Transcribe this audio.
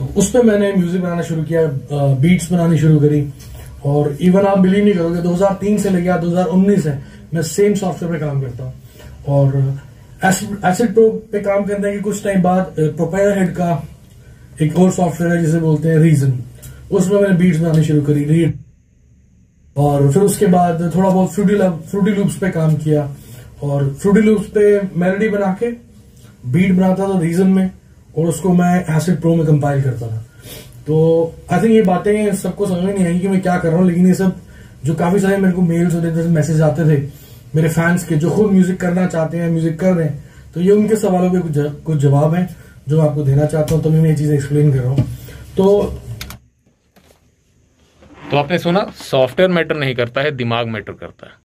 तो उस पर मैंने म्यूज़िक बनाना शुरू किया बीट्स बनानी शुरू करी। और इवन आप बिलीव नहीं करोगे 2003 से लेके 2019 है, मैं सेम सॉफ्टवेयर पे काम करता हूँ। और एसिड प्रो पे काम करने के कुछ टाइम बाद प्रोपेयर हेड का एक और सॉफ्टवेयर है, जिसे बोलते हैं रीजन उसमें मैंने बीट्स बनानी शुरू करी रीड और फिर उसके बाद थोड़ा बहुत फ्रूटी फ्रूटी लूप्स पे काम किया। और फ्रूटी लूप्स पे मेलोडी बना के बीट बनाता था रीजन में। और उसको मैं एसिड प्रो में कंपाइल करता था। तो आई थिंक ये बातें सबको समझ में नहीं आई कि मैं क्या कर रहा हूँ, लेकिन ये सब जो काफ़ी सारे मेरे को मेल्स होते थे मैसेज आते थे, मेरे फैंस के जो खुद म्यूज़िक करना चाहते हैं म्यूज़िक कर रहे हैं तो ये उनके सवालों के कुछ जवाब हैं, जो मैं आपको देना चाहता हूँ तभी मैं ये चीज़ एक्सप्लेन कर रहा हूँ। तो तो आपने सुना सॉफ्टवेयर मैटर नहीं करता है, दिमाग मैटर करता है।